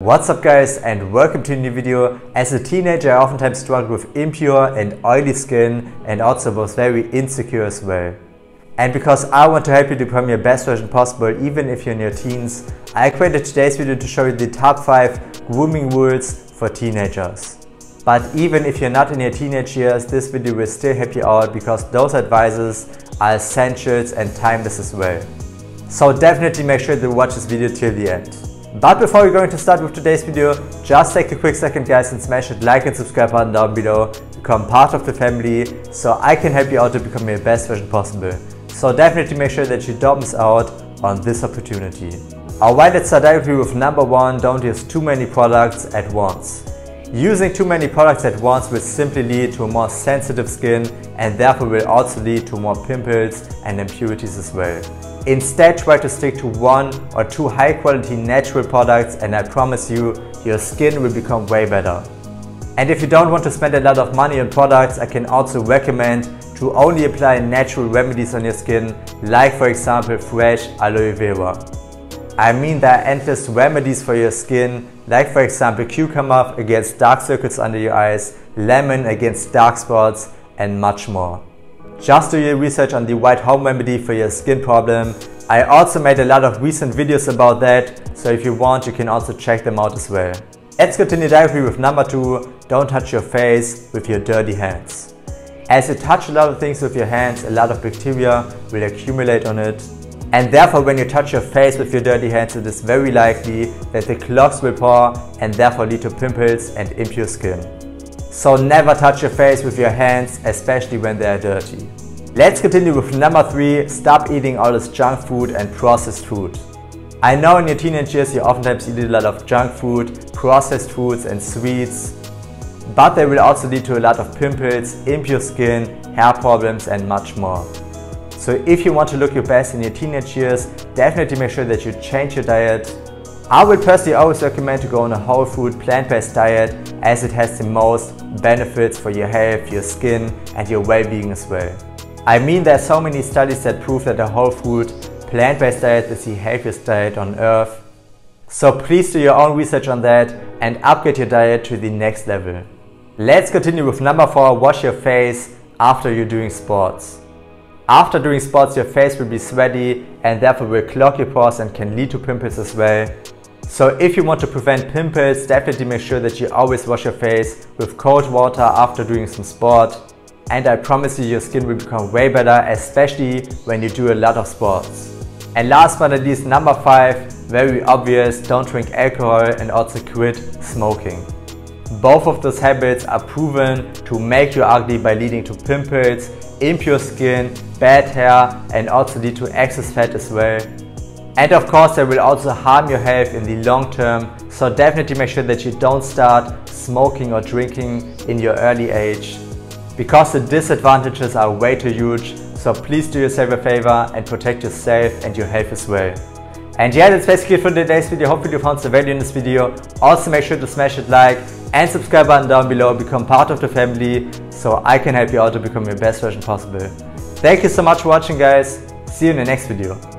What's up guys and welcome to a new video. As a teenager I oftentimes struggled with impure and oily skin and also was very insecure as well. And because I want to help you become your best version possible even if you're in your teens, I created today's video to show you the top 5 grooming rules for teenagers. But even if you're not in your teenage years, this video will still help you out because those advices are essentials and timeless as well. So definitely make sure to watch this video till the end. But before we're going to start with today's video, just take a quick second guys and smash that like and subscribe button down below, become part of the family, so I can help you out to become your best version possible. So definitely make sure that you don't miss out on this opportunity. Alright, let's start directly with number one, don't use too many products at once. Using too many products at once will simply lead to a more sensitive skin and therefore will also lead to more pimples and impurities as well. Instead, try to stick to one or two high quality natural products and I promise you, your skin will become way better. And if you don't want to spend a lot of money on products, I can also recommend to only apply natural remedies on your skin, like for example fresh aloe vera. I mean there are endless remedies for your skin, like for example cucumber against dark circles under your eyes, lemon against dark spots and much more. Just do your research on the white home remedy for your skin problem. I also made a lot of recent videos about that, so if you want you can also check them out as well. Let's continue directly with number 2, don't touch your face with your dirty hands. As you touch a lot of things with your hands, a lot of bacteria will accumulate on it. And therefore when you touch your face with your dirty hands, it is very likely that the clogs will pour and therefore lead to pimples and impure skin. So never touch your face with your hands, especially when they are dirty. Let's continue with number 3, stop eating all this junk food and processed food. I know in your teenage years you oftentimes eat a lot of junk food, processed foods and sweets, but they will also lead to a lot of pimples, impure skin, hair problems and much more. So if you want to look your best in your teenage years, definitely make sure that you change your diet I would personally always recommend to go on a whole food plant-based diet as it has the most benefits for your health, your skin and your well-being as well. I mean there are so many studies that prove that a whole food plant-based diet is the healthiest diet on earth. So please do your own research on that and upgrade your diet to the next level. Let's continue with number 4, wash your face after you're doing sports. After doing sports your face will be sweaty and therefore will clog your pores and can lead to pimples as well. So if you want to prevent pimples, definitely make sure that you always wash your face with cold water after doing some sport. And I promise you your skin will become way better, especially when you do a lot of sports. And last but not least, number 5, very obvious, don't drink alcohol and also quit smoking. Both of those habits are proven to make you ugly by leading to pimples, impure skin, bad hair and also lead to excess fat as well. And of course they will also harm your health in the long term, so definitely make sure that you don't start smoking or drinking in your early age because the disadvantages are way too huge, so please do yourself a favor and protect yourself and your health as well. And yeah, that's basically it for today's video. Hopefully you found some value in this video. Also make sure to smash that like and subscribe button down below, become part of the family, so I can help you out to become your best version possible. Thank you so much for watching guys. See you in the next video.